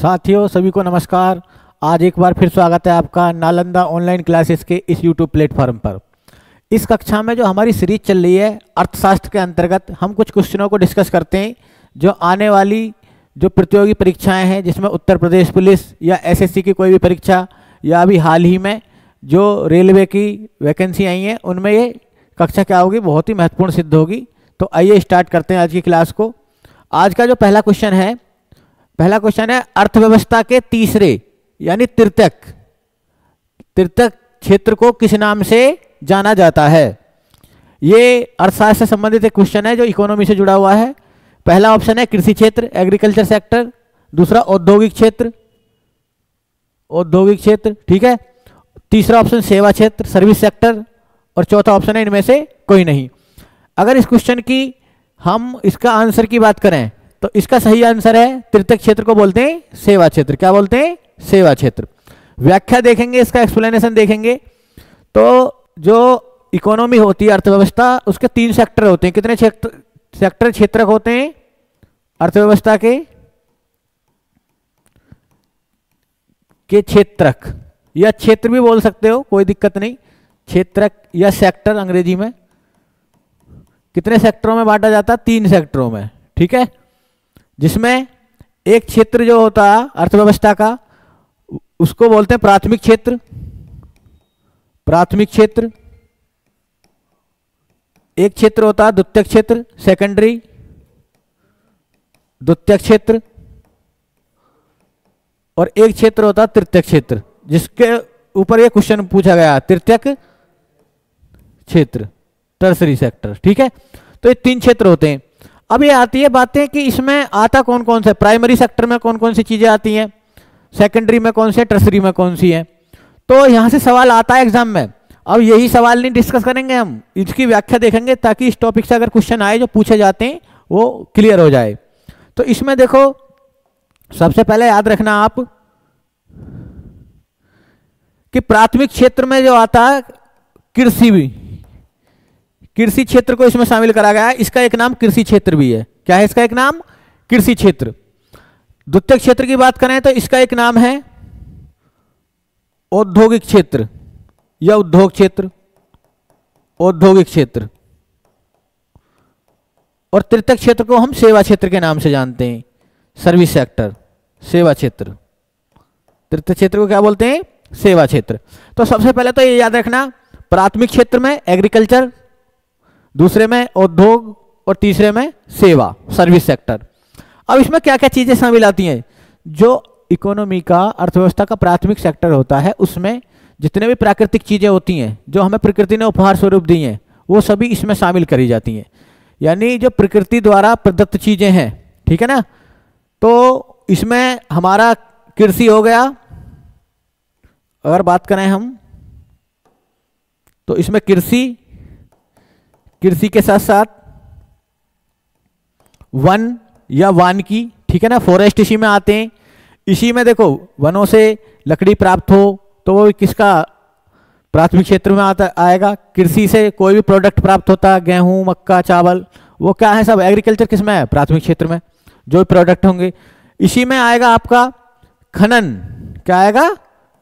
साथियों, सभी को नमस्कार। आज एक बार फिर स्वागत है आपका नालंदा ऑनलाइन क्लासेस के इस यूट्यूब प्लेटफॉर्म पर। इस कक्षा में जो हमारी सीरीज़ चल रही है, अर्थशास्त्र के अंतर्गत, हम कुछ क्वेश्चनों को डिस्कस करते हैं, जो आने वाली जो प्रतियोगी परीक्षाएँ हैं, जिसमें उत्तर प्रदेश पुलिस या एसएससी की कोई भी परीक्षा, या अभी हाल ही में जो रेलवे की वैकेंसी आई हैं, उनमें ये कक्षा क्या होगी, बहुत ही महत्वपूर्ण सिद्ध होगी। तो आइए स्टार्ट करते हैं आज की क्लास को। आज का जो पहला क्वेश्चन है पहला क्वेश्चन है अर्थव्यवस्था के तीसरे, यानी तृतक तृतक क्षेत्र को किस नाम से जाना जाता है? ये अर्थशास्त्र से संबंधित एक क्वेश्चन है जो इकोनॉमी से जुड़ा हुआ है। पहला ऑप्शन है कृषि क्षेत्र एग्रीकल्चर सेक्टर दूसरा औद्योगिक क्षेत्र। औद्योगिक क्षेत्र, ठीक है? तीसरा ऑप्शन सेवा क्षेत्र सर्विस सेक्टर और चौथा ऑप्शन है इनमें से कोई नहीं। अगर इस क्वेश्चन की हम, इसका आंसर की बात करें तो इसका सही आंसर है तृतीय क्षेत्र को बोलते हैं सेवा क्षेत्र। क्या बोलते हैं? सेवा क्षेत्र। व्याख्या देखेंगे, इसका एक्सप्लेनेशन देखेंगे। तो जो इकोनॉमी होती है, अर्थव्यवस्था, उसके तीन सेक्टर होते हैं। कितने सेक्टर क्षेत्रक होते हैं? अर्थव्यवस्था के के क्षेत्रक। या क्षेत्र भी बोल सकते हो, कोई दिक्कत नहीं। क्षेत्रक या सेक्टर अंग्रेज़ी में। कितने सेक्टरों में बांटा जाता? है तीन सेक्टरों में। ठीक है? जिसमें एक क्षेत्र जो होता है, अर्थव्यवस्था का, उसको बोलते हैं प्राथमिक क्षेत्र। प्राथमिक क्षेत्र। एक क्षेत्र होता है द्वितीय क्षेत्र सेकेंडरी द्वितीय क्षेत्र। और एक क्षेत्र होता है तृतीय क्षेत्र, जिसके ऊपर ये क्वेश्चन पूछा गया तृतीय क्षेत्र टर्सरी सेक्टर ठीक है? तो ये तीन क्षेत्र होते हैं। अब ये आती है बातें कि इसमें आता कौन कौन सा? प्राइमरी सेक्टर में कौन कौन सी चीज़ें आती हैं? सेकेंडरी में कौन सी टर्सरी में कौन सी है? तो यहाँ से सवाल आता है एग्ज़ाम में। अब यही सवाल नहीं डिस्कस करेंगे हम। इसकी व्याख्या देखेंगे ताकि इस टॉपिक से अगर क्वेश्चन आए जो पूछे जाते हैं, वो क्लियर हो जाए। तो इसमें देखो, सबसे पहले याद रखना आप कि प्राथमिक क्षेत्र में जो आता है, कृषि भी। कृषि क्षेत्र को इसमें शामिल करा गया है। इसका एक नाम कृषि क्षेत्र भी है। क्या है इसका एक नाम? कृषि क्षेत्र। द्वितीय क्षेत्र की बात करें तो इसका एक नाम है औद्योगिक क्षेत्र या उद्योग क्षेत्र। औद्योगिक क्षेत्र। और तृतीय क्षेत्र को हम सेवा क्षेत्र के नाम से जानते हैं। सर्विस सेक्टर, सेवा क्षेत्र। तृतीय क्षेत्र को क्या बोलते हैं? सेवा क्षेत्र। तो सबसे पहले तो ये याद रखना, प्राथमिक क्षेत्र में एग्रीकल्चर दूसरे में उद्योग और तीसरे में सेवा सर्विस सेक्टर अब इसमें क्या क्या चीज़ें शामिल आती हैं? जो इकोनॉमी का, अर्थव्यवस्था का प्राथमिक सेक्टर होता है, उसमें जितने भी प्राकृतिक चीज़ें होती हैं, जो हमें प्रकृति ने उपहार स्वरूप दी हैं, वो सभी इसमें शामिल करी जाती हैं। यानी जो प्रकृति द्वारा प्रदत्त चीज़ें हैं, ठीक है ना? तो इसमें हमारा कृषि हो गया। अगर बात करें हम तो इसमें कृषि कृषि के साथ साथ वन या वान की, ठीक है ना फॉरेस्ट इसी में आते हैं। इसी में देखो, वनों से लकड़ी प्राप्त हो तो वो किसका प्राथमिक क्षेत्र में आता, आएगा? कृषि से कोई भी प्रोडक्ट प्राप्त होता है गेहूँ, मक्का, चावल, वो क्या है सब? एग्रीकल्चर किसमें है? प्राथमिक क्षेत्र में, जो प्रोडक्ट होंगे। इसी में आएगा आपका खनन। क्या आएगा?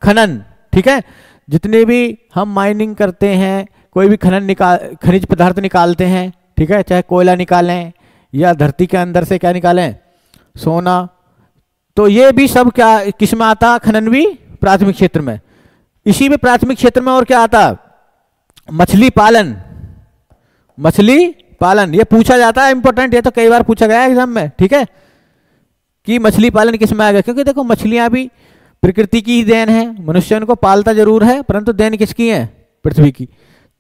खनन, ठीक है? जितने भी हम माइनिंग करते हैं कोई भी खनन निकाल, खनिज पदार्थ निकालते हैं, ठीक है? चाहे कोयला निकालें या धरती के अंदर से क्या निकालें? सोना। तो ये भी सब क्या किसमें आता? खनन भी प्राथमिक क्षेत्र में। इसी में प्राथमिक क्षेत्र में और क्या आता? मछली पालन। मछली पालन। ये पूछा जाता है इंपॉर्टेंट ये तो कई बार पूछा गया एग्ज़ाम में, ठीक है? कि मछली पालन किसमें आ गया क्योंकि देखो, मछलियाँ भी प्रकृति की ही देन है। मनुष्य उनको पालता ज़रूर है, परंतु देन किसकी है? पृथ्वी की।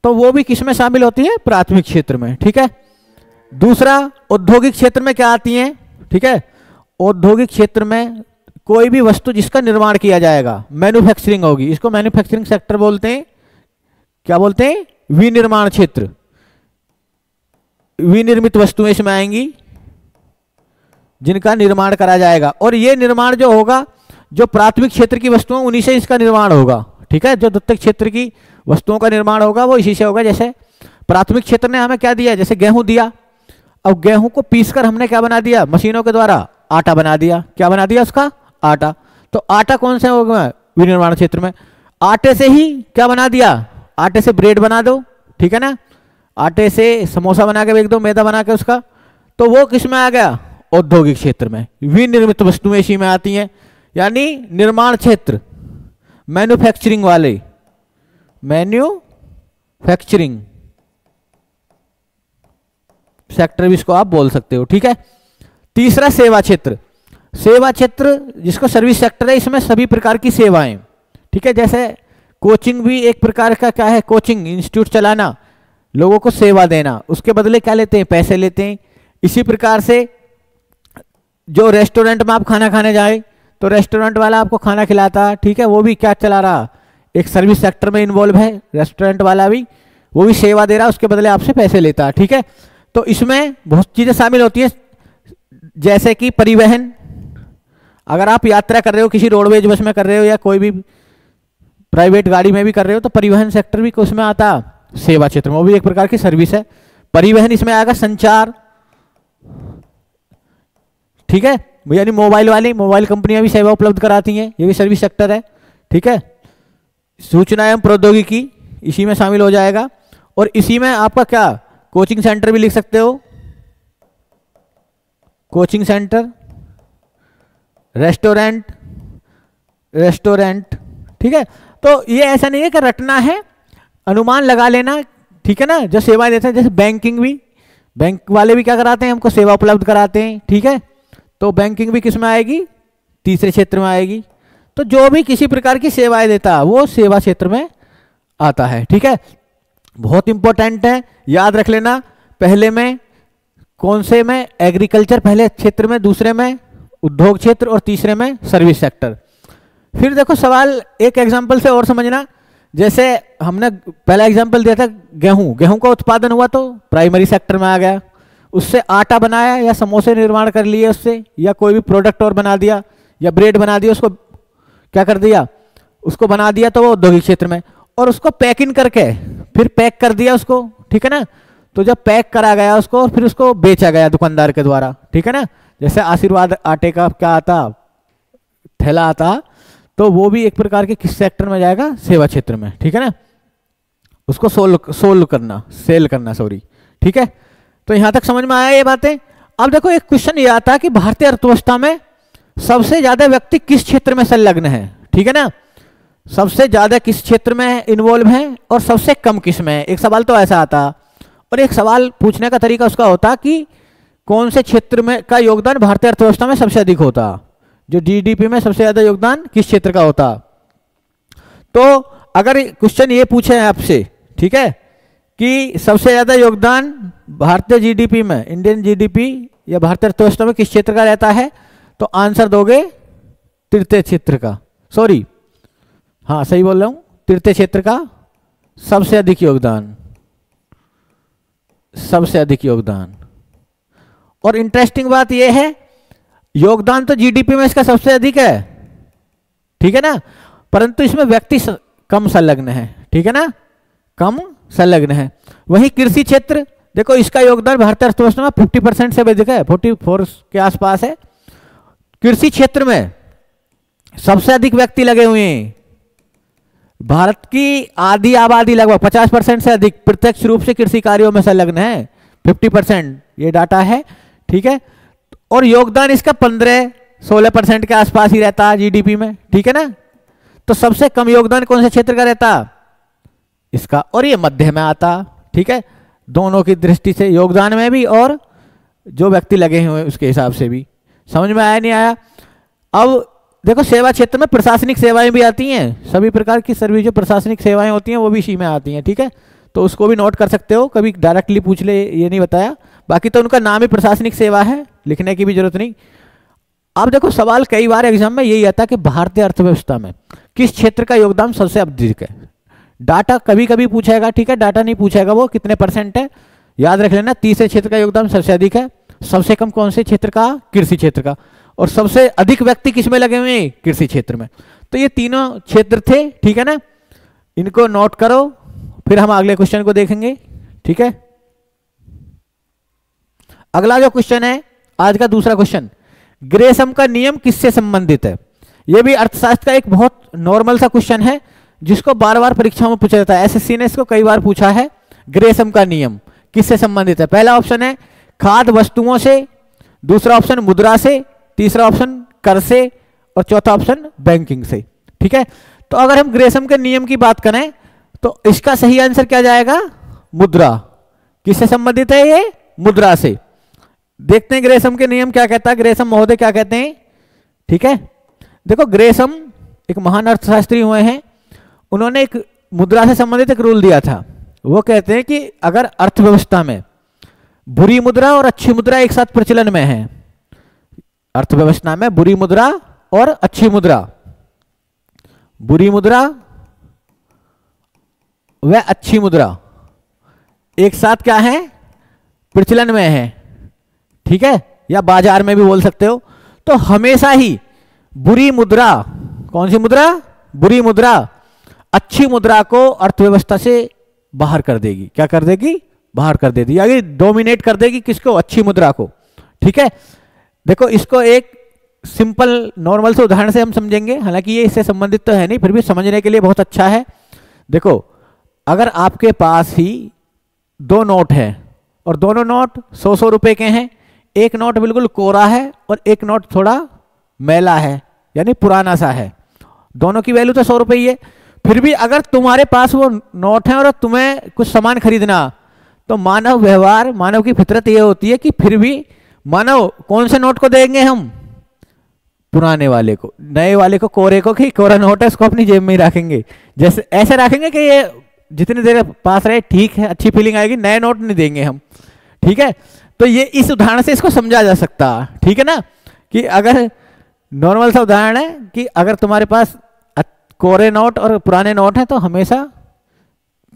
तो वो भी किसमें शामिल होती है? प्राथमिक क्षेत्र में, ठीक है? दूसरा, औद्योगिक क्षेत्र में क्या आती है? ठीक है? औद्योगिक क्षेत्र में कोई भी वस्तु जिसका निर्माण किया जाएगा मैन्युफैक्चरिंग होगी। इसको मैन्युफैक्चरिंग सेक्टर बोलते हैं। क्या बोलते हैं? विनिर्माण क्षेत्र। विनिर्मित वस्तुएँ इसमें आएँगी, जिनका निर्माण करा जाएगा। और ये निर्माण जो होगा, जो प्राथमिक क्षेत्र की वस्तुएँ, उन्हीं से इसका निर्माण होगा, ठीक है? जो द्वितीय क्षेत्र की वस्तुओं का निर्माण होगा, वो इसी से होगा। जैसे प्राथमिक क्षेत्र ने हमें क्या दिया? जैसे गेहूँ दिया। अब गेहूँ को पीसकर हमने क्या बना दिया? मशीनों के द्वारा आटा बना दिया। क्या बना दिया उसका? आटा। तो आटा कौन सा होगा विनिर्माण क्षेत्र में। आटे से ही क्या बना दिया? आटे से ब्रेड बना दो। ठीक है ना? आटे से समोसा बना के बेच दो, मैदा बना के उसका। तो वो किसमें आ गया? औद्योगिक क्षेत्र में। विनिर्मित वस्तुएँ इसी में आती हैं। यानी निर्माण क्षेत्र। मैन्युफैक्चरिंग वाले। मैन्युफैक्चरिंग सेक्टर भी इसको आप बोल सकते हो, ठीक है? तीसरा सेवा क्षेत्र। सेवा क्षेत्र जिसको सर्विस सेक्टर है, इसमें सभी प्रकार की सेवाएँ। ठीक है, जैसे कोचिंग भी एक प्रकार का क्या है? कोचिंग, इंस्टीट्यूट चलाना, लोगों को सेवा देना, उसके बदले क्या लेते हैं? पैसे लेते हैं। इसी प्रकार से जो रेस्टोरेंट में आप खाना खाने जाए तो रेस्टोरेंट वाला आपको खाना खिलाता, ठीक है? वो भी क्या चला रहा? एक सर्विस सेक्टर में इन्वॉल्व है रेस्टोरेंट वाला भी, वो भी सेवा दे रहा है, उसके बदले आपसे पैसे लेता है, ठीक है? तो इसमें बहुत चीज़ें शामिल होती है, जैसे कि परिवहन। अगर आप यात्रा कर रहे हो, किसी रोडवेज़ बस में कर रहे हो या कोई भी प्राइवेट गाड़ी में भी कर रहे हो तो परिवहन सेक्टर भी उसमें आता सेवा क्षेत्र में। वो भी एक प्रकार की सर्विस है। परिवहन इसमें आएगा संचार, ठीक है? यानी मोबाइल वाली मोबाइल कंपनियाँ भी सेवा उपलब्ध कराती हैं, ये भी सर्विस सेक्टर है, ठीक है? सूचना एवं प्रौद्योगिकी, इसी में शामिल हो जाएगा। और इसी में आपका क्या? कोचिंग सेंटर भी लिख सकते हो। कोचिंग सेंटर, रेस्टोरेंट रेस्टोरेंट, ठीक है? तो ये ऐसा नहीं है कि रटना है, अनुमान लगा लेना, ठीक है ना? जो सेवाएँ देते हैं, जैसे बैंकिंग भी, बैंक वाले भी क्या कराते हैं, हमको सेवा उपलब्ध कराते हैं, ठीक है? तो बैंकिंग भी किसमें आएगी? तीसरे क्षेत्र में आएगी। तो जो भी किसी प्रकार की सेवाएँ देता है वो सेवा क्षेत्र में आता है, ठीक है? बहुत इंपॉर्टेंट है, याद रख लेना, पहले में कौन से में? एग्रीकल्चर पहले क्षेत्र में, दूसरे में उद्योग क्षेत्र और तीसरे में सर्विस सेक्टर फिर देखो सवाल, एक एग्ज़ाम्पल से और समझना। जैसे हमने पहला एग्ज़ाम्पल दिया था, गेहूँ। गेहूँ का उत्पादन हुआ तो प्राइमरी सेक्टर में आ गया। उससे आटा बनाया या समोसे निर्माण कर लिए उससे, या कोई भी प्रोडक्ट और बना दिया, या ब्रेड बना दिया, उसको क्या कर दिया? उसको बना दिया तो वो औद्योगिक क्षेत्र में और उसको पैकिंग करके, फिर पैक कर दिया उसको, ठीक है ना? तो जब पैक करा गया उसको, फिर उसको बेचा गया दुकानदार के द्वारा, ठीक है ना? जैसे आशीर्वाद आटे का क्या आता, थैला आता तो वो भी एक प्रकार के किस सेक्टर में जाएगा? सेवा क्षेत्र में, ठीक है ना? उसको सोल्व सोल्व करना सेल करना सॉरी ठीक है? तो यहाँ तक समझ में आया ये बातें? अब देखो, एक क्वेश्चन ये आता है कि भारतीय अर्थव्यवस्था में सबसे ज़्यादा व्यक्ति किस क्षेत्र में संलग्न है? ठीक है ना? सबसे ज़्यादा किस क्षेत्र में इन्वॉल्व है और सबसे कम किसमें? एक सवाल तो ऐसा आता। और एक सवाल पूछने का तरीका उसका होता कि कौन से क्षेत्र में का योगदान भारतीय अर्थव्यवस्था में सबसे अधिक होता? जो जीडीपी में सबसे ज़्यादा योगदान किस क्षेत्र का होता? तो अगर क्वेश्चन ये पूछे आपसे, ठीक है? कि सबसे ज़्यादा योगदान भारतीय जीडीपी में इंडियन जीडीपी या भारतीय अर्थव्यवस्था में किस क्षेत्र का रहता है? तो आंसर दोगे तृतीय क्षेत्र का। सॉरी हाँ सही बोल रहा हूँ। तृतीय क्षेत्र का सबसे अधिक योगदान। सबसे अधिक योगदान। और इंटरेस्टिंग बात यह है, योगदान तो जीडीपी में इसका सबसे अधिक है। ठीक है ना? परंतु इसमें व्यक्ति कम संलग्न है। ठीक है ना? कम संलग्न है। वही कृषि क्षेत्र, देखो इसका योगदान भारतीय अर्थव्यवस्था में फिफ्टी परसेंट से अधिक है। फोर्टी फोर के आसपास है। कृषि क्षेत्र में सबसे अधिक व्यक्ति लगे हुए हैं। भारत की आधी आबादी लगभग 50 परसेंट से अधिक। प्रत्यक्ष रूप से कृषि कार्यों में संलग्न है। 50 परसेंट ये डाटा है, ठीक है? और योगदान इसका 15 16 परसेंट के आसपास ही रहता है जीडीपी में, ठीक है ना? तो सबसे कम योगदान कौन से क्षेत्र का रहता? इसका और ये मध्य में आता, ठीक है? दोनों की दृष्टि से योगदान में भी और जो व्यक्ति लगे हुए उसके हिसाब से भी। समझ में आया, नहीं आया? अब देखो, सेवा क्षेत्र में प्रशासनिक सेवाएँ भी आती हैं। सभी प्रकार की सर्विस जो प्रशासनिक सेवाएँ होती हैं, वो भी इसी में आती हैं, ठीक है? तो उसको भी नोट कर सकते हो, कभी डायरेक्टली पूछ ले, ये नहीं बताया। बाकी तो उनका नाम ही प्रशासनिक सेवा है, लिखने की भी ज़रूरत नहीं। अब देखो, सवाल कई बार एग्ज़ाम में यही आता है कि भारतीय अर्थव्यवस्था में किस क्षेत्र का योगदान सबसे अधिक है? डाटा कभी कभी पूछेगा, ठीक है? डाटा नहीं पूछेगा वो, कितने परसेंट है? याद रख लेना, तीसरे क्षेत्र का योगदान सबसे अधिक है। सबसे कम कौन से क्षेत्र का? कृषि क्षेत्र का। और सबसे अधिक व्यक्ति किसमें लगे हुए कृषि क्षेत्र में। तो ये तीनों क्षेत्र थे, ठीक है ना? इनको नोट करो, फिर हम अगले क्वेश्चन को देखेंगे, ठीक है? अगला जो क्वेश्चन है, आज का दूसरा क्वेश्चन ग्रेसम का नियम किससे संबंधित है? यह भी अर्थशास्त्र का एक बहुत नॉर्मल सा क्वेश्चन है, जिसको बार बार परीक्षाओं में पूछा जाता है। एसएससी ने इसको कई बार पूछा है ग्रेसम का नियम किससे संबंधित है? पहला ऑप्शन है खाद वस्तुओं से, दूसरा ऑप्शन मुद्रा से, तीसरा ऑप्शन कर से, और चौथा ऑप्शन बैंकिंग से। ठीक है? तो अगर हम ग्रेसम के नियम की बात करें तो इसका सही आंसर क्या जाएगा? मुद्रा। किससे संबंधित है ये? मुद्रा से। देखते हैं ग्रेसम के नियम क्या कहता है। ग्रेसम महोदय क्या कहते हैं? ठीक है? देखो ग्रेसम एक महान अर्थशास्त्री हुए हैं। उन्होंने एक मुद्रा से संबंधित एक रूल दिया था। वो कहते हैं कि अगर अर्थव्यवस्था में बुरी मुद्रा और अच्छी मुद्रा एक साथ प्रचलन में है। अर्थव्यवस्था में बुरी मुद्रा और अच्छी मुद्रा। बुरी मुद्रा व अच्छी मुद्रा एक साथ क्या है? प्रचलन में है। ठीक है? या बाज़ार में भी बोल सकते हो। तो हमेशा ही बुरी मुद्रा, कौन सी मुद्रा? बुरी मुद्रा अच्छी मुद्रा को अर्थव्यवस्था से बाहर कर देगी। क्या कर देगी? बाहर कर देगी यानी डोमिनेट कर देगी किसको? अच्छी मुद्रा को। ठीक है? देखो, इसको एक सिंपल नॉर्मल से उदाहरण से हम समझेंगे। हालाँकि ये इससे संबंधित तो है नहीं, फिर भी समझने के लिए बहुत अच्छा है। देखो, अगर आपके पास ही दो नोट है और दोनों नोट सौ सौ रुपए के हैं, एक नोट बिल्कुल कोरा है और एक नोट थोड़ा मैला है, यानी पुराना सा है। दोनों की वैल्यू तो सौ रुपये ही है। फिर भी अगर तुम्हारे पास वो नोट है और तुम्हें कुछ सामान खरीदना तो मानव व्यवहार, मानव की फितरत यह होती है कि फिर भी मानव कौन से नोट को देंगे हम? पुराने वाले को। नए वाले को, कोरे को कि कोरा नोट है, उसको अपनी जेब में ही रखेंगे। जैसे, ऐसे रखेंगे कि ये जितनी देर पास रहे, ठीक है, अच्छी फीलिंग आएगी, नए नोट नहीं देंगे हम। ठीक है? तो ये इस उदाहरण से इसको समझा जा सकता। ठीक है ना? कि अगर नॉर्मल सा उदाहरण है कि अगर तुम्हारे पास कोरे नोट और पुराने नोट हैं तो हमेशा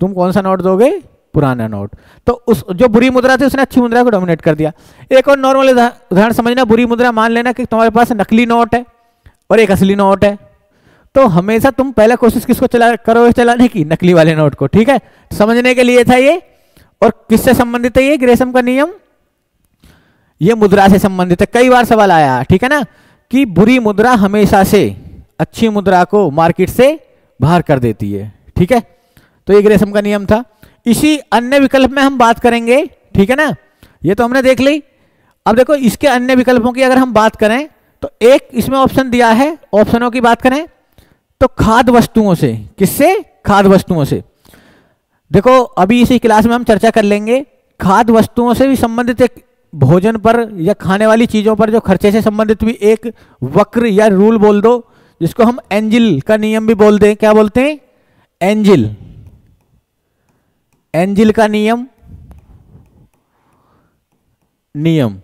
तुम कौन सा नोट दोगे? पुराना नोट। तो उस, जो बुरी मुद्रा थी, उसने अच्छी मुद्रा को डोमिनेट कर दिया। एक और नॉर्मल उदाहरण समझना, बुरी मुद्रा मान लेना कि तुम्हारे पास नकली नोट है और एक असली नोट है। तो हमेशा तुम पहले कोशिश किसको चला, करो चलाने की? नकली वाले नोट को, ठीक है? समझने के लिए था ये। और किससे संबंधित है ये? ग्रेसम का नियम। ये मुद्रा से संबंधित है। कई बार सवाल आया, ठीक है ना? कि बुरी मुद्रा हमेशा से अच्छी मुद्रा को मार्केट से बाहर कर देती है, ठीक है? तो ये ग्रेसम का नियम था। इसी अन्य विकल्प में हम बात करेंगे, ठीक है ना? ये तो हमने देख ली। अब देखो, इसके अन्य विकल्पों की अगर हम बात करें तो एक इसमें ऑप्शन दिया है ऑप्शनों की बात करें तो खाद वस्तुओं से। किससे? खाद वस्तुओं से। देखो, अभी इसी क्लास में हम चर्चा कर लेंगे, खाद वस्तुओं से भी संबंधित एक भोजन पर या खाने वाली चीज़ों पर जो खर्चे से संबंधित भी एक वक्र या रूल बोल दो, जिसको हम एंजिल का नियम भी बोलते हैं क्या बोलते हैं? एंजिल। एंजिल का नियम? नियम।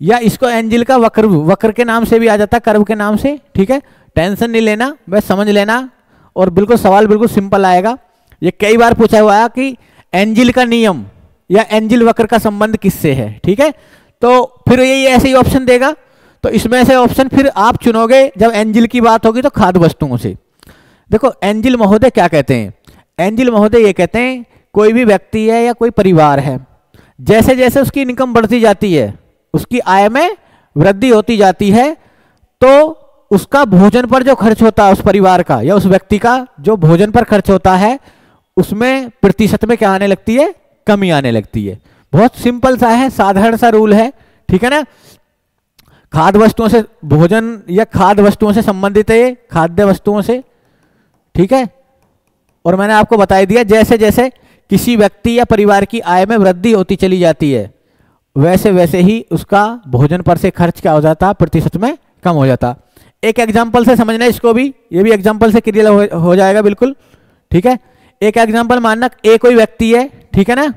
या इसको एंजिल का वक्र वक्र के नाम से भी आ जाता है कर्व के नाम से ठीक है? टेंशन नहीं लेना बस समझ लेना और बिल्कुल सवाल बिल्कुल सिंपल आएगा। ये कई बार पूछा हुआ है कि एंजिल का नियम या एंजिल वक्र का संबंध किससे है ठीक है? तो फिर ये ऐसे ही ऑप्शन देगा। तो इसमें से ऑप्शन फिर आप चुनोगे जब एंजिल की बात होगी तो खाद्य वस्तुओं से। देखो एंजिल महोदय क्या कहते हैं? एंजिल महोदय ये कहते हैं, कोई भी व्यक्ति है या कोई परिवार है जैसे जैसे उसकी इनकम बढ़ती जाती है, उसकी आय में वृद्धि होती जाती है तो उसका भोजन पर जो खर्च होता है उस परिवार का या उस व्यक्ति का जो भोजन पर खर्च होता है, उसमें प्रतिशत में क्या आने लगती है? कमी आने लगती है। बहुत सिंपल सा है, साधारण सा रूल है, ठीक है ना? खाद्य वस्तुओं से, भोजन या खाद्य वस्तुओं से संबंधित है, खाद्य वस्तुओं से, ठीक है? और मैंने आपको बता दिया जैसे जैसे किसी व्यक्ति या परिवार की आय में वृद्धि होती चली जाती है वैसे वैसे ही उसका भोजन पर से खर्च क्या हो जाता प्रतिशत में कम हो जाता। एक एग्ज़ाम्पल से समझना इसको भी ये भी एग्ज़ाम्पल से क्लियर हो, जाएगा बिल्कुल ठीक है? एक एग्ज़ाम्पल मानना एक कोई व्यक्ति है ठीक है ना?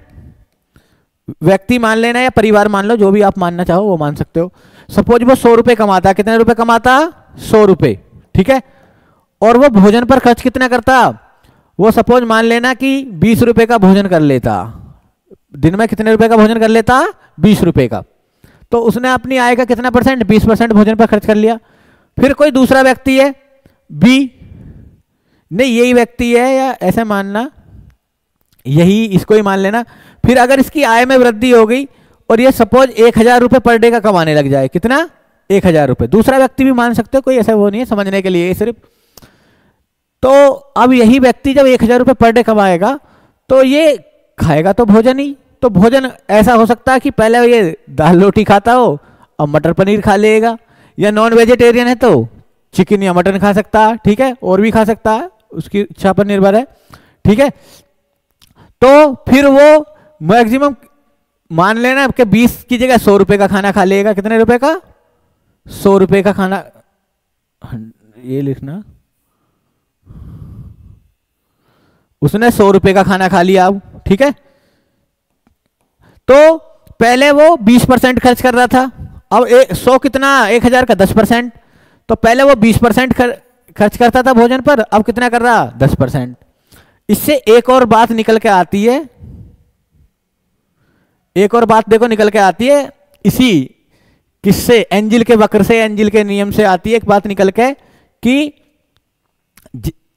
व्यक्ति मान लेना या परिवार मान लो जो भी आप मानना चाहो वो मान सकते हो। सपोज़ वो सौ रुपए कमाता कितने रुपए कमाता? सौ रुपए ठीक है? और वो भोजन पर खर्च कितना करता? वो सपोज़ मान लेना कि बीस रुपए का भोजन कर लेता। दिन में कितने रुपए का भोजन कर लेता? बीस रुपए का। तो उसने अपनी आय का कितना परसेंट? बीस परसेंट भोजन पर खर्च कर लिया। फिर कोई दूसरा व्यक्ति है? बी। नहीं, यही व्यक्ति है या ऐसे मानना। यही इसको ही मान लेना। फिर अगर इसकी आय में वृद्धि हो गई और ये सपोज़ एक हज़ार रुपये पर डे का कमाने लग जाए, कितना? एक हज़ार रुपये दूसरा व्यक्ति भी मान सकते हो, कोई ऐसा वो नहीं है समझने के लिए सिर्फ़ तो अब यही व्यक्ति जब एक हज़ार रुपये पर डे कमाएगा तो ये खाएगा तो भोजन ही। तो भोजन ऐसा हो सकता है कि पहले ये दाल रोटी खाता हो, अब मटर पनीर खा लेगा। या नॉन वेजिटेरियन है तो चिकन या मटन खा सकता है, ठीक है? और भी खा सकता है, उसकी इच्छा पर निर्भर है, ठीक है? तो फिर वो मैक्सिमम मान लेना कि बीस की जगह सौ रुपए का खाना खा लेगा। कितने रुपए का? सौ रुपए का खाना, ये लिखना। उसने सौ रुपए का खाना खा लिया अब, ठीक है? तो पहले वो बीस परसेंट खर्च कर रहा था, अब सौ कितना? एक हज़ार का दस परसेंट। तो पहले वो बीस परसेंट खर्च करता था भोजन पर, अब कितना कर रहा? दस परसेंट। इससे एक और बात निकल के आती है, एक और बात देखो निकल के आती है, इसी किससे, एंजिल के वक्र से, एंजिल के नियम से आती है एक बात निकल के कि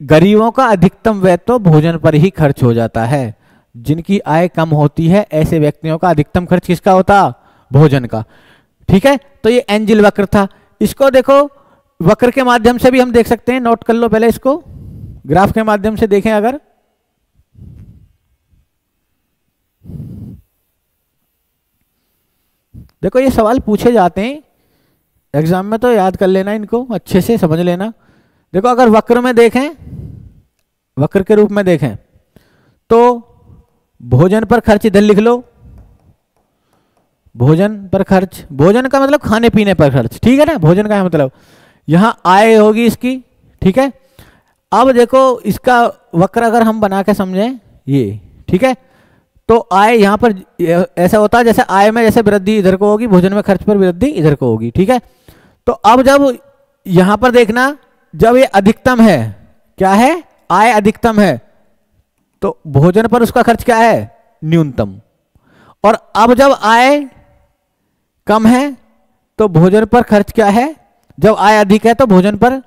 गरीबों का अधिकतम व्यय तो भोजन पर ही खर्च हो जाता है। जिनकी आय कम होती है, ऐसे व्यक्तियों का अधिकतम खर्च किसका होता? भोजन का। ठीक है? तो ये एंजिल वक्र था। इसको देखो, वक्र के माध्यम से भी हम देख सकते हैं। नोट कर लो पहले इसको। ग्राफ के माध्यम से देखें अगर। देखो, ये सवाल पूछे जाते हैं। एग्ज़ाम में तो याद कर लेना इनको, अच्छे से समझ लेना। देखो, अगर वक्र में देखें वक्र के रूप में देखें तो भोजन पर खर्च, इधर लिख लो, भोजन पर खर्च, भोजन का मतलब खाने पीने पर खर्च, ठीक है ना? भोजन का है मतलब यहाँ आय होगी इसकी, ठीक है? अब देखो, इसका वक्र अगर हम बना के समझें, ये, ठीक है? तो आय यहाँ पर, ऐसा होता है जैसे आय में जैसे वृद्धि इधर को होगी, भोजन में खर्च पर वृद्धि इधर को होगी, ठीक है? तो अब जब यहाँ पर देखना, जब ये अधिकतम है, क्या है? आय अधिकतम है तो भोजन पर उसका खर्च क्या है? न्यूनतम। और अब जब आय कम है तो भोजन पर खर्च क्या है? जब आय अधिक है तो भोजन पर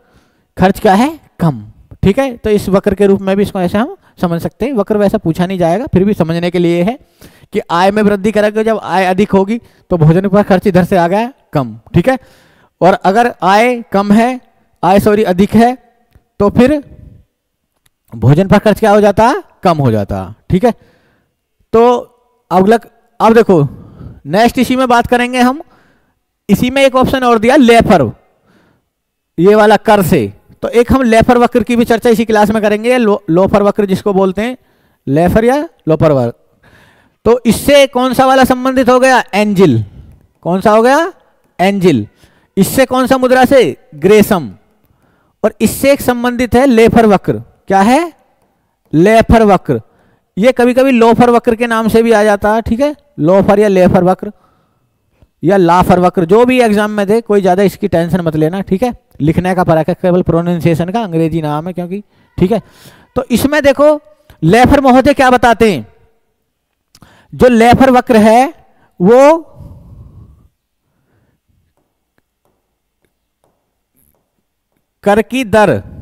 खर्च क्या है? कम। ठीक है? तो इस वक्र के रूप में भी इसको ऐसे हम समझ सकते हैं। वक्र वैसा पूछा नहीं जाएगा, फिर भी समझने के लिए है कि आय में वृद्धि करेंगे, जब आय अधिक होगी तो भोजन पर खर्च इधर से आ गया, कम। ठीक है? और अगर आय कम है, आय सॉरी अधिक है तो फिर भोजन पर खर्च क्या हो जाता? कम हो जाता। ठीक है? तो अगलग अब देखो नेक्स्ट इसी में बात करेंगे हम। इसी में एक ऑप्शन और दिया लेफर। ये वाला कर से। तो एक हम लेफर वक्र की भी चर्चा इसी क्लास में करेंगे। लो, लोफर वक्र जिसको बोलते हैं। लेफर या लोफर वक्र तो इससे कौन सा वाला संबंधित हो गया? एंजिल। कौन सा हो गया? एंजिल। इससे कौन सा मुद्रा से? ग्रेसम। और इससे एक संबंधित है लेफर वक्र। क्या है? लेफर वक्र। ये कभी कभी लोफर वक्र के नाम से भी आ जाता है, ठीक है? लोफर या लेफर वक्र या लाफर वक्र, जो भी एग्ज़ाम में थे कोई ज़्यादा इसकी टेंशन मत लेना, ठीक है? लिखने का फ़र्क है केवल प्रोनाउंसिएशन का अंग्रेज़ी नाम है क्योंकि, ठीक है? तो इसमें देखो, लेफर महोदय क्या बताते हैं? जो लेफर वक्र है, वो कर की दर।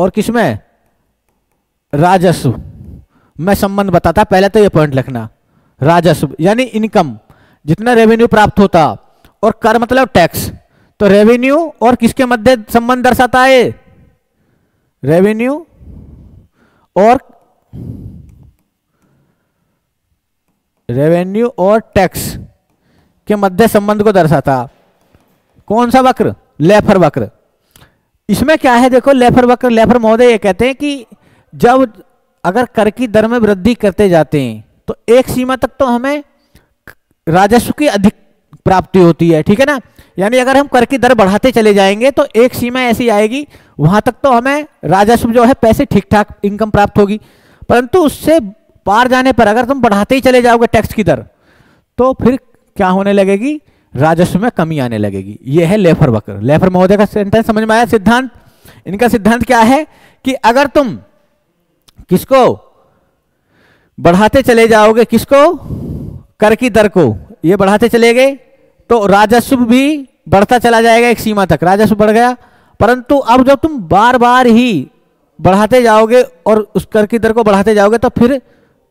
और किसमें राजस्व। मैं संबंध बताता, पहले तो ये पॉइंट लिखना। राजस्व, यानी इनकम जितना रेवेन्यू प्राप्त होता, और कर मतलब टैक्स तो रेवेन्यू और किसके मध्य संबंध दर्शाता है? रेवेन्यू और रेवेन्यू और टैक्स के मध्य संबंध को दर्शाता। कौन सा वक्र? लेफर वक्र। इसमें क्या है? देखो, लेफर वक्र, लेफर महोदय ये कहते हैं कि जब अगर कर की दर में वृद्धि करते जाते हैं तो एक सीमा तक तो हमें राजस्व की अधिक प्राप्ति होती है, ठीक है ना? यानी अगर हम कर की दर बढ़ाते चले जाएँगे तो एक सीमा ऐसी आएगी, वहाँ तक तो हमें राजस्व जो है, पैसे ठीक ठाक इनकम प्राप्त होगी। परंतु उससे पार जाने पर अगर तुम बढ़ाते ही चले जाओगे टैक्स की दर तो फिर क्या होने लगेगी? राजस्व में कमी आने लगेगी। यह है लेफर वक्र। लेफर महोदय का सेंटेंस समझ में आया? सिद्धांत? इनका सिद्धांत क्या है कि अगर तुम किसको बढ़ाते चले जाओगे, किसको? कर की दर को। ये बढ़ाते चले गए तो राजस्व भी बढ़ता चला जाएगा एक सीमा तक। राजस्व बढ़ गया। परंतु अब जब तुम बार बार ही बढ़ाते जाओगे और उस कर की दर को बढ़ाते जाओगे तो फिर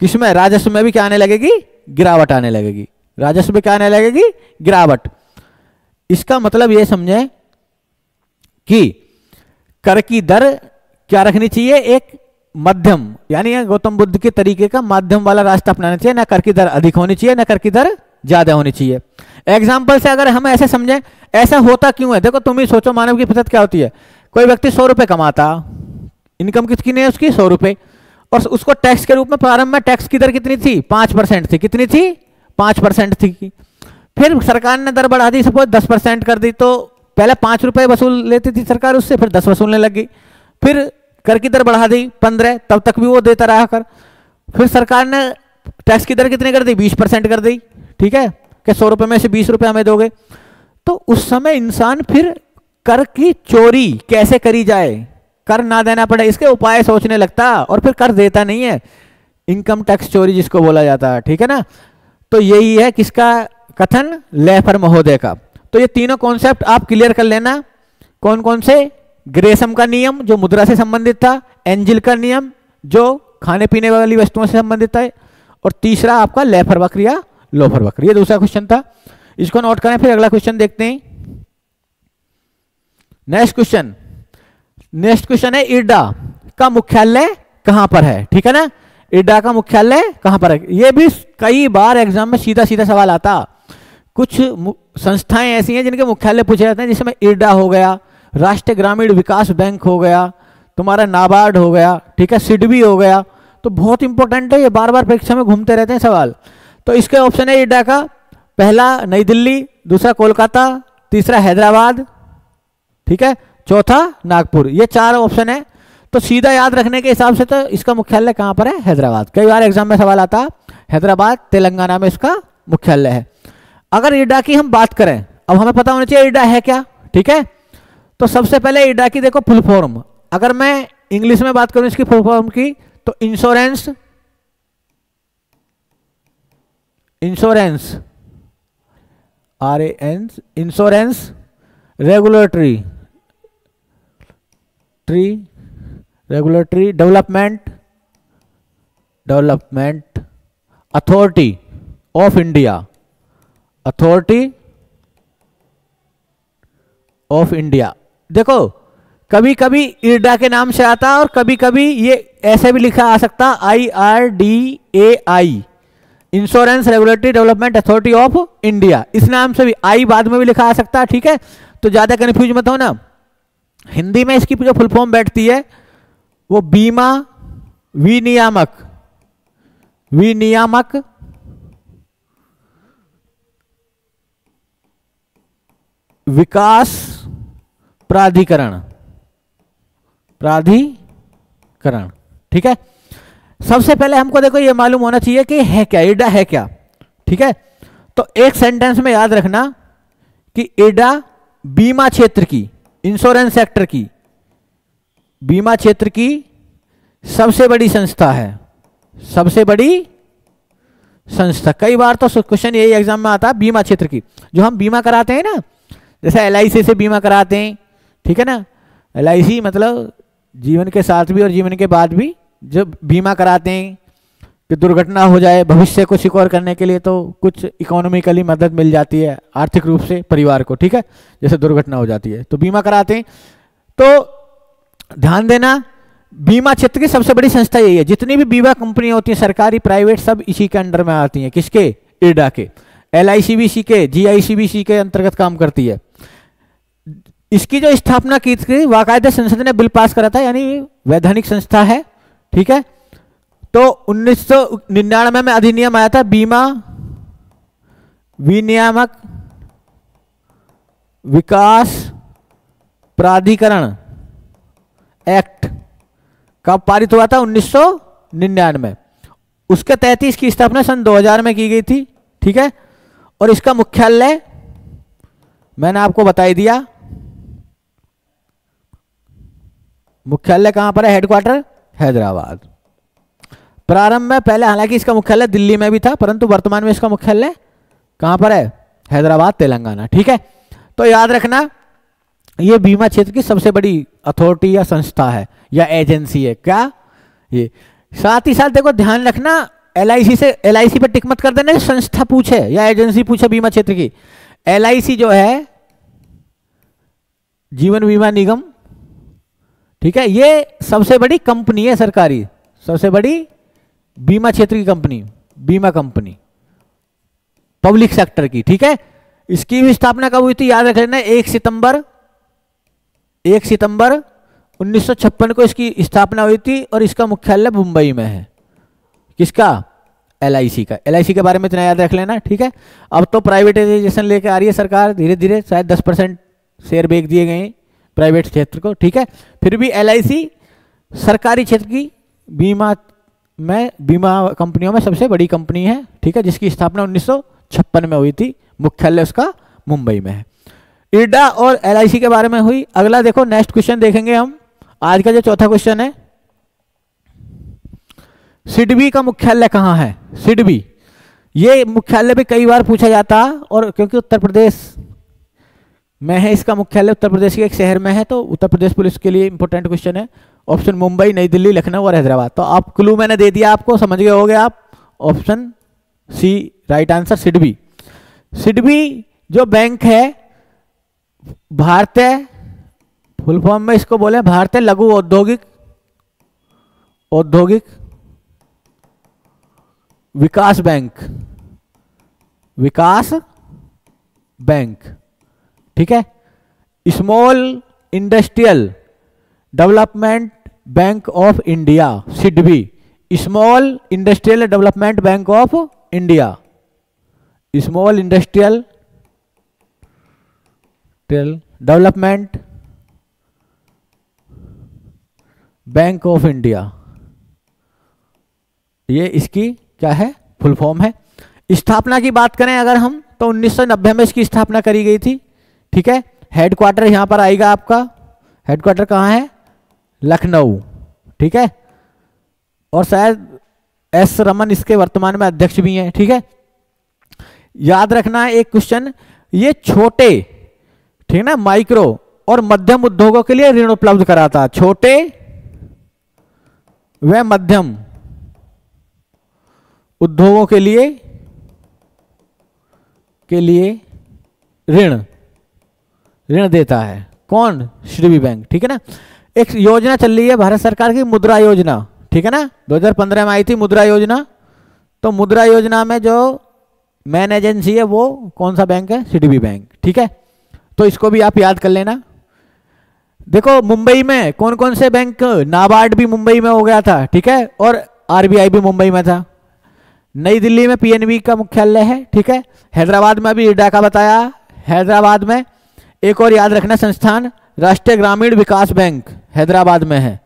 किसमें राजस्व में भी क्या आने लगेगी? गिरावट आने लगेगी। राजस्व में क्या आने लगेगी? गिरावट। इसका मतलब यह समझे कि कर की दर क्या रखनी चाहिए? एक मध्यम, यानी गौतम बुद्ध के तरीके का माध्यम वाला रास्ता अपनाना चाहिए। ना कर की दर अधिक होनी चाहिए, ना कर की दर ज़्यादा होनी चाहिए। एग्ज़ाम्पल से अगर हम ऐसे समझें, ऐसा होता क्यों है? देखो तुम ही सोचो, मानव की फितरत क्या होती है? कोई व्यक्ति सौ रुपए कमाता इनकम कितनी है उसकी? सौ रुपए। और उसको टैक्स के रूप में प्रारंभ में टैक्स की दर कितनी थी? पाँच परसेंट थी। कितनी थी? पाँच परसेंट थी। फिर सरकार ने दर बढ़ा दी, सपोज़ दस परसेंट कर दी तो पहले पाँच रुपए वसूल लेती थी सरकार, उससे फिर दस वसूलने लगी फिर कर की दर बढ़ा दी, पंद्रह, तब तक भी वो देता रहा कर। फिर सरकार ने टैक्स की दर कितनी कर दी? बीस कर दी, ठीक है? कि सौ रुपए में से बीस रुपए हमें दोगे। तो उस समय इंसान फिर कर की चोरी कैसे करी जाए? कर ना देना पड़े, इसके उपाय सोचने लगता और फिर कर देता नहीं है। इनकम टैक्स चोरी जिसको बोला जाता है ठीक है ना? तो यही है किसका कथन? लेफर महोदय का। तो ये तीनों कॉन्सेप्ट आप क्लियर कर लेना। कौन कौन से? ग्रेसम का नियम, जो मुद्रा से संबंधित था। एंजिल का नियम, जो खाने पीने वाली वस्तुओं से संबंधित है और तीसरा आपका लेफर वक्र या लोफर वक्र दूसरा क्वेश्चन था। इसको नोट करें, फिर अगला क्वेश्चन देखते हैं। नेक्स्ट क्वेश्चन नेक्स्ट क्वेश्चन है इडा का मुख्यालय कहाँ पर है? ठीक है ना? इडा का मुख्यालय कहाँ पर है? ये भी कई बार एग्ज़ाम में सीधा सीधा सवाल आता। कुछ संस्थाएँ ऐसी हैं जिनके मुख्यालय पूछे जाते हैं, जिसमें इडा हो गया, राष्ट्रीय ग्रामीण विकास बैंक हो गया, तुम्हारा नाबार्ड हो गया, ठीक है, सिडबी हो गया। तो बहुत इंपॉर्टेंट है, ये बार बार परीक्षा में घूमते रहते हैं सवाल। तो इसके ऑप्शन है इडा का। पहला नई दिल्ली, दूसरा कोलकाता, तीसरा हैदराबाद, ठीक है, चौथा नागपुर। ये चार ऑप्शन है। तो सीधा याद रखने के हिसाब से तो इसका मुख्यालय कहाँ पर है? हैदराबाद। कई बार एग्ज़ाम में सवाल आता, हैदराबाद, तेलंगाना में इसका मुख्यालय है। अगर ईडा की हम बात करें, अब हमें पता होना चाहिए ईडा है क्या, ठीक है? तो सबसे पहले ईडा की देखो फुल फॉर्म। अगर मैं इंग्लिश में बात करूँ इसकी फुल फॉर्म की तो insurance insurance, R N, insurance, regulatory, tree regulatory development development authority of India authority of India देखो कभी कभी इर्डा के नाम से आता और कभी कभी ये ऐसे भी लिखा आ सकता I R D A I insurance regulatory development authority of India इस नाम से भी आई बाद में भी लिखा आ सकता है ठीक है? तो ज़्यादा कंफ्यूज मत हो ना हिंदी में इसकी जो फुल फॉर्म बैठती है वो बीमा विनियामक विनियामक विकास प्राधिकरण प्राधिकरण, ठीक है? सबसे पहले हमको देखो, ये मालूम होना चाहिए कि है क्या, एडा है क्या, ठीक है? तो एक सेंटेंस में याद रखना कि एडा बीमा क्षेत्र की इंश्योरेंस सेक्टर की बीमा क्षेत्र की सबसे बड़ी संस्था है। सबसे बड़ी संस्था। कई बार तो क्वेश्चन यही एग्ज़ाम में आता है, बीमा क्षेत्र की। जो हम बीमा कराते हैं ना, जैसे एलआईसी से बीमा कराते हैं, ठीक है ना? एलआईसी मतलब जीवन के साथ भी और जीवन के बाद भी जब बीमा कराते हैं, कि दुर्घटना हो जाए, भविष्य को सिक्योर करने के लिए तो कुछ इकोनॉमिकली मदद मिल जाती है, आर्थिक रूप से परिवार को, ठीक है? जैसे दुर्घटना हो जाती है तो बीमा कराते हैं। तो ध्यान देना, बीमा क्षेत्र की सबसे बड़ी संस्था यही है। जितनी भी बीमा कंपनियाँ होती है, सरकारी, प्राइवेट, सब इसी के अंडर में आती हैं। किसके? इडा के। एल आई के जी के अंतर्गत काम करती है। इसकी जो स्थापना की थी बाकायदा संसद ने बिल पास करा था, यानी वैधानिक संस्था है, ठीक है? तो उन्नीस सौ निन्यानवे में अधिनियम आया था, बीमा विनियामक विकास प्राधिकरण। एक्ट कब पारित हुआ था? उन्नीस में उसके तहत इसकी स्थापना सन 2000 में की गई थी, ठीक है? और इसका मुख्यालय मैंने आपको बताई दिया। मुख्यालय कहाँ पर है? हेडक्वार्टर हैदराबाद। प्रारंभ में पहले, हालाँकि इसका मुख्यालय दिल्ली में भी था, परंतु वर्तमान में इसका मुख्यालय कहाँ पर है? हैदराबाद, तेलंगाना, ठीक है? तो याद रखना ये बीमा क्षेत्र की सबसे बड़ी अथॉरिटी या संस्था है, या एजेंसी है। क्या? ये। साथ ही साथ देखो, ध्यान रखना एलआईसी से एल पर टिक मत कर देना संस्था पूछे, या एजेंसी पूछे बीमा क्षेत्र की। एलआईसी जो है, जीवन बीमा निगम, ठीक है, ये सबसे बड़ी कंपनी है सरकारी, सबसे बड़ी बीमा क्षेत्र की कंपनी, बीमा कंपनी, पब्लिक सेक्टर की, ठीक है। इसकी भी स्थापना कब हुई थी, याद रख लेना, एक सितंबर एक सितंबर 1956 को इसकी स्थापना हुई थी और इसका मुख्यालय मुंबई में है। किसका? एलआईसी का। एलआईसी के बारे में इतना याद रख लेना, ठीक है? अब तो प्राइवेटाइजेशन लेके आ रही है सरकार धीरे धीरे शायद दस परसेंट शेयर बेच दिए गए प्राइवेट क्षेत्र को, ठीक है? फिर भी एलआईसी सरकारी क्षेत्र की बीमा में, बीमा कंपनियों में सबसे बड़ी कंपनी है, ठीक है? जिसकी स्थापना उन्नीस सौ छप्पन में हुई थी, मुख्यालय उसका मुंबई में है। इर्डा और एल के बारे में हुई। अगला देखो नेक्स्ट क्वेश्चन देखेंगे हम। आज का जो चौथा क्वेश्चन है, सिडबी का मुख्यालय कहाँ है? सिडबी। ये मुख्यालय भी कई बार पूछा जाता और क्योंकि उत्तर प्रदेश में है, इसका मुख्यालय उत्तर प्रदेश के एक शहर में है तो उत्तर प्रदेश पुलिस के लिए इंपॉर्टेंट क्वेश्चन है। ऑप्शन मुंबई, नई दिल्ली, लखनऊ और हैदराबाद। तो आप क्लू मैंने दे दिया आपको, समझ गए हो होगे आप। Option C right answer SIDBI. SIDBI जो बैंक है भारतीय फुल फॉर्म में इसको बोले भारतीय लघु औद्योगिक औद्योगिक विकास बैंक। विकास बैंक, ठीक है? Small industrial development bank of India SIDBI small industrial development bank of India small industrial development bank of India ये इसकी क्या है? फुल फॉर्म है। स्थापना की बात करें अगर हम तो 1990 में इसकी स्थापना करी गई थी। ठीक है? हेडक्वार्टर यहाँ पर आएगा आपका। हेडक्वार्टर कहाँ है? लखनऊ। ठीक है? और शायद एस रमन इसके वर्तमान में अध्यक्ष भी हैं। ठीक है? याद रखना है एक क्वेश्चन ये छोटे ठीक ना माइक्रो और मध्यम उद्योगों के लिए ऋण उपलब्ध कराता। छोटे व मध्यम उद्योगों के लिए के लिए ऋण ऋण देता है। कौन? श्रीवी बैंक, ठीक है ना? एक योजना चल रही है भारत सरकार की मुद्रा योजना, ठीक है ना? 2015 में आई थी मुद्रा योजना। तो मुद्रा योजना में जो मैन एजेंसी है वो कौन सा बैंक है? सीडीबी बैंक, ठीक है? तो इसको भी आप याद कर लेना। देखो, मुंबई में कौन कौन से बैंक नाबार्ड भी मुंबई में हो गया था, ठीक है? और आरबीआई भी मुंबई में था। नई दिल्ली में पीएनबी का मुख्यालय है, ठीक है? हैदराबाद में अभी इडा का बताया। हैदराबाद में एक और याद रखना संस्थान, राष्ट्रीय ग्रामीण विकास बैंक हैदराबाद में है।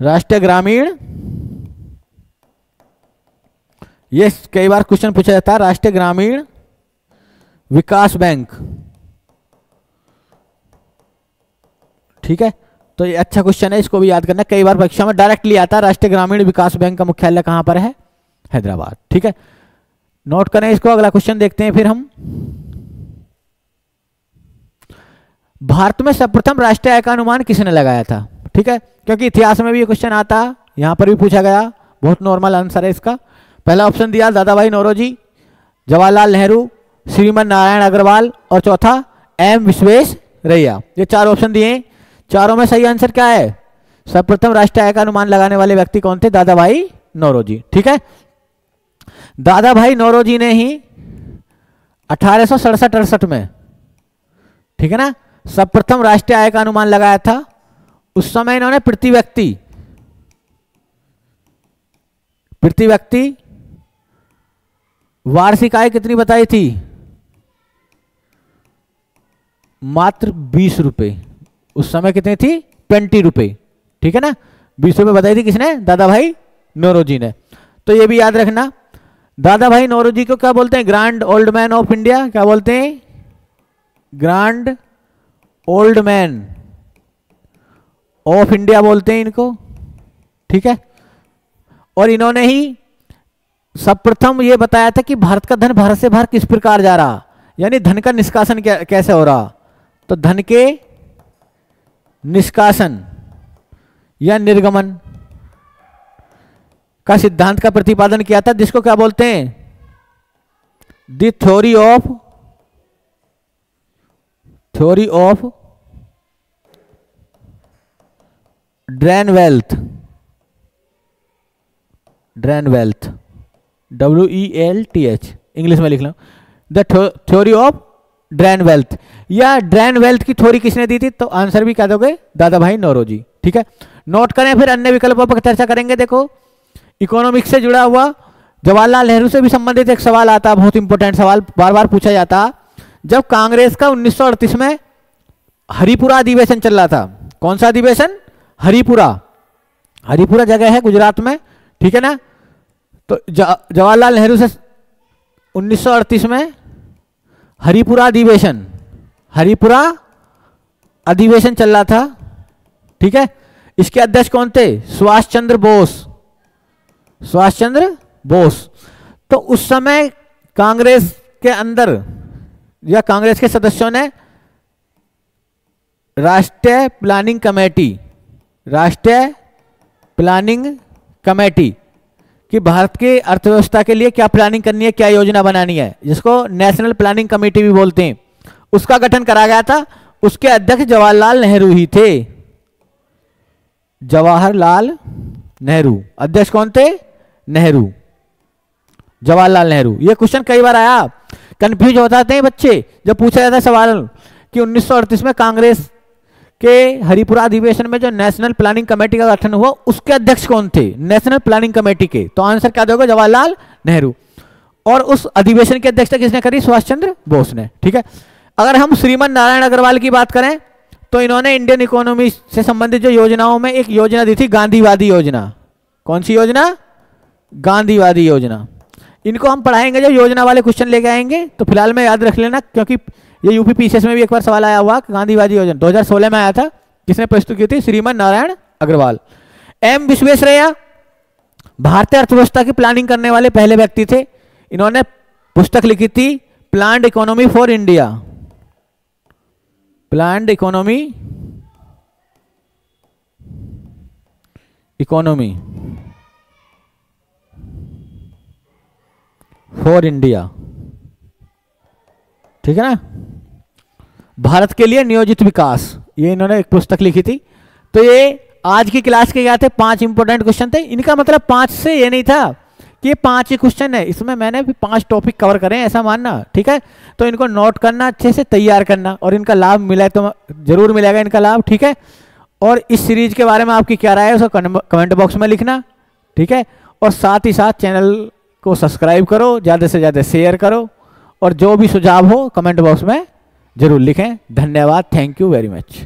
राष्ट्रीय ग्रामीण? ये कई बार क्वेश्चन पूछा जाता है। राष्ट्रीय ग्रामीण विकास बैंक। ठीक है? तो ये अच्छा क्वेश्चन है, इसको भी याद करना। कई बार परीक्षा में डायरेक्टली आता है, राष्ट्रीय ग्रामीण विकास बैंक का मुख्यालय कहाँ पर है? हैदराबाद, ठीक है? नोट करें इसको, अगला क्वेश्चन देखते हैं फिर हम। भारत में सर्वप्रथम राष्ट्रीय आय का अनुमान किसने लगाया था? ठीक है? क्योंकि इतिहास में भी ये क्वेश्चन आता, यहाँ पर भी पूछा गया। बहुत नॉर्मल आंसर है इसका। पहला ऑप्शन दिया दादा भाई नौरोजी जवाहरलाल नेहरू, श्रीमन नारायण अग्रवाल और चौथा एम विश्वेश रैया। ये चार ऑप्शन दिए चारों में सही आंसर क्या है? सर्वप्रथम राष्ट्रीय आय का अनुमान लगाने वाले व्यक्ति कौन थे? दादा भाई नौरोजी। ठीक है? दादा भाई नौरोजी ने ही अठारह सौ में, ठीक है ना, सर्वप्रथम राष्ट्रीय आय का अनुमान लगाया था। उस समय इन्होंने प्रति व्यक्ति प्रति व्यक्ति वार्षिक आय कितनी बताई थी? मात्र बीस रुपए। उस समय कितनी थी? ट्वेंटी रुपए। ठीक है ना? बीस रुपए बताई थी किसने? दादा भाई नौरोजी ने। तो ये भी याद रखना दादा भाई नौरोजी को क्या बोलते हैं? Grand old man of India क्या बोलते हैं? Grand old man of India बोलते हैं इनको। ठीक है? और इन्होंने ही सर्वप्रथम ये बताया था कि भारत का धन भारत से बाहर किस प्रकार जा रहा? यानी धन का निष्कासन कैसे हो रहा? तो धन के निष्कासन या निर्गमन का सिद्धांत का प्रतिपादन किया था, जिसको क्या बोलते हैं? The theory of theory of drain wealth drain wealth W E L T H English में लिख लो. The theory of drain wealth या ड्रेन वेल्थ की थ्योरी किसने दी थी? तो आंसर भी क्या दोगे? दादा भाई नौरोजी। ठीक है? नोट करें फिर अन्य विकल्पों पर चर्चा करेंगे। देखो, इकोनॉमिक्स से जुड़ा हुआ जवाहरलाल नेहरू से भी संबंधित एक सवाल आता, बहुत इंपॉर्टेंट सवाल बार बार पूछा जाता। जब कांग्रेस का उन्नीस सौ अड़तीस में हरिपुरा अधिवेशन चल रहा था, कौन सा अधिवेशन? हरिपुरा। हरिपुरा जगह है गुजरात में, ठीक है ना? तो जवाहरलाल नेहरू से 1938 में हरिपुरा अधिवेशन हरिपुरा अधिवेशन चल रहा था, ठीक है? इसके अध्यक्ष कौन थे? सुभाष चंद्र बोस। सुभाष चंद्र बोस। तो उस समय कांग्रेस के अंदर, या कांग्रेस के सदस्यों ने राष्ट्रीय प्लानिंग कमेटी, राष्ट्रीय प्लानिंग कमेटी कि भारत की अर्थव्यवस्था के लिए क्या प्लानिंग करनी है, क्या योजना बनानी है, जिसको नेशनल प्लानिंग कमेटी भी बोलते हैं। उसका गठन करा गया था, उसके अध्यक्ष जवाहरलाल नेहरू ही थे। जवाहरलाल नेहरू। अध्यक्ष कौन थे? नेहरू। जवाहरलाल नेहरू। ये क्वेश्चन कई बार आया। कंफ्यूज होता हैं बच्चे। जब पूछा जाता सवाल कि उन्नीस सौ अड़तीस में कांग्रेस के हरिपुरा अधिवेशन में जो नेशनल प्लानिंग कमेटी का गठन हुआ, उसके अध्यक्ष कौन थे? नेशनल प्लानिंग कमेटी के। तो आंसर क्या दोगे? जवाहरलाल नेहरू। और उस अधिवेशन की अध्यक्षता किसने करी? सुभाष चंद्र बोस ने। ठीक है? अगर हम श्रीमन नारायण अग्रवाल की बात करें तो इन्होंने इंडियन इकोनॉमी से संबंधित जो योजनाओं में एक योजना दी थी, गांधीवादी योजना। कौन सी योजना? गांधीवादी योजना। इनको हम पढ़ाएँगे, जब योजना वाले क्वेश्चन लेके आएँगे तो फ़िलहाल में याद रख लेना, क्योंकि ये यूपी पीसीएस में भी एक बार सवाल आया हुआ गांधीवादी योजना 2016 में आया था, किसने प्रस्तुत की थी? श्रीमन नारायण अग्रवाल। एम विश्वेश्वरैया, भारतीय अर्थव्यवस्था की प्लानिंग करने वाले पहले व्यक्ति थे। इन्होंने पुस्तक लिखी थी planned economy for India planned economy economy for India ठीक है ना? भारत के लिए नियोजित विकास। ये इन्होंने एक पुस्तक लिखी थी। तो ये आज की क्लास के क्या थे? पाँच इंपॉर्टेंट क्वेश्चन थे। इनका मतलब पाँच से ये नहीं था। ये पाँच ही क्वेश्चन है। इसमें मैंने भी पाँच टॉपिक कवर करे ऐसा मानना, ठीक है? तो इनको नोट करना, अच्छे से तैयार करना, और इनका लाभ मिला तो ज़रूर मिलेगा इनका लाभ, ठीक है? और इस सीरीज़ के बारे में आपकी क्या राय है, उसको कमेंट बॉक्स में लिखना, ठीक है? और साथ ही साथ चैनल को सब्सक्राइब करो, ज़्यादा से ज़्यादा शेयर करो, और जो भी सुझाव हो कमेंट बॉक्स में ज़रूर लिखें। धन्यवाद। Thank you very much